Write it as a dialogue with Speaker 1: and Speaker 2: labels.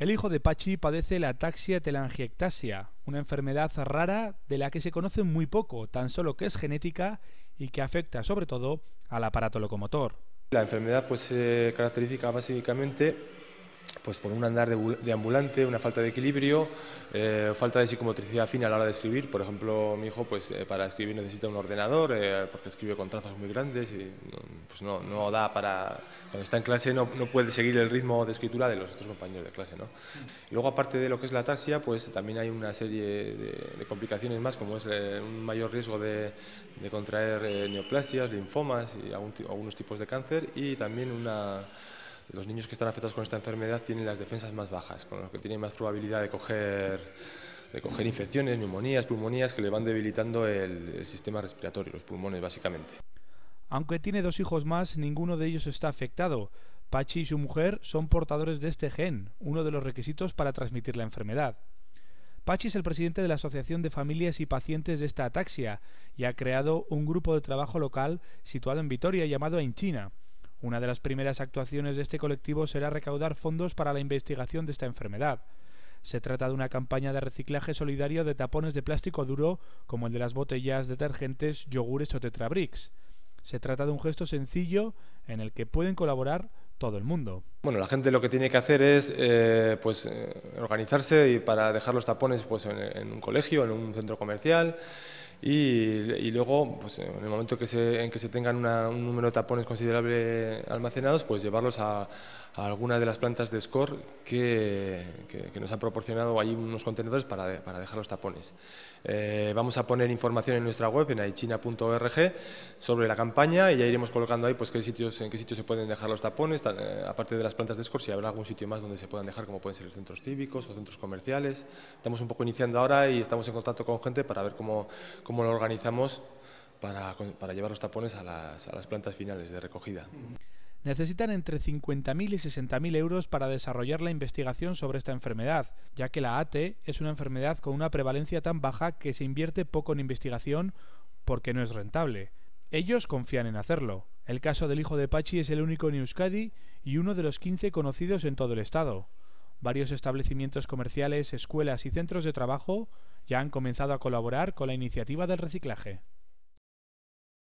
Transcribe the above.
Speaker 1: El hijo de Pachi padece la ataxia telangiectasia, una enfermedad rara de la que se conoce muy poco, tan solo que es genética y que afecta sobre todo al aparato locomotor.
Speaker 2: La enfermedad pues se caracteriza básicamente pues por un andar de ambulante, una falta de equilibrio, eh, falta de psicomotricidad fina a la hora de escribir. Por ejemplo, mi hijo pues eh, para escribir necesita un ordenador eh, porque escribe con trazos muy grandes y pues no, no, da para... Cuando está en clase no, puede seguir el ritmo de escritura de los otros compañeros de clase. ¿no? Luego, aparte de lo que es la ataxia, pues también hay una serie de, complicaciones más, como es un mayor riesgo de, contraer neoplasias, linfomas y algunos tipos de cáncer y también una los niños que están afectados con esta enfermedad tienen las defensas más bajas, con lo que tienen más probabilidad de coger, de infecciones, neumonías, pulmonías que le van debilitando el sistema respiratorio, los pulmones básicamente.
Speaker 1: Aunque tiene dos hijos más, ninguno de ellos está afectado. Pachi y su mujer son portadores de este gen, uno de los requisitos para transmitir la enfermedad. Pachi es el presidente de la Asociación de Familias y Pacientes de esta ataxia y ha creado un grupo de trabajo local situado en Vitoria llamado Enchina. Una de las primeras actuaciones de este colectivo será recaudar fondos para la investigación de esta enfermedad. Se trata de una campaña de reciclaje solidario de tapones de plástico duro como el de las botellas detergentes, yogures o tetrabricks. Se trata de un gesto sencillo en el que pueden colaborar todo el mundo.
Speaker 2: Bueno, la gente lo que tiene que hacer es eh, pues, eh, organizarse y para dejar los tapones pues, en, un colegio, en un centro comercial y, luego, pues, en el momento que se, en que se tengan un número de tapones considerable almacenados, pues llevarlos a, a alguna de las plantas de SCORE que, que, nos han proporcionado ahí unos contenedores para, para dejar los tapones. Eh, vamos a poner información en nuestra web, en aichina.org, sobre la campaña y ya iremos colocando ahí pues, qué sitios, en qué sitios se pueden dejar los tapones, eh, aparte de las plantas de SCORE, si habrá algún sitio más donde se puedan dejar, como pueden ser los centros cívicos o centros comerciales. Estamos un poco iniciando ahora y estamos en contacto con gente para ver cómo lo organizamos para, llevar los tapones a las, plantas finales de recogida
Speaker 1: necesitan entre 50.000 y 60.000 euros para desarrollar la investigación sobre esta enfermedad, ya que la AT es una enfermedad con una prevalencia tan baja que se invierte poco en investigación porque no es rentable. Ellos confían en hacerlo. El caso del hijo de Pachi es el único en Euskadi y uno de los 15 conocidos en todo el estado. Varios establecimientos comerciales, escuelas y centros de trabajo ya han comenzado a colaborar con la iniciativa del reciclaje.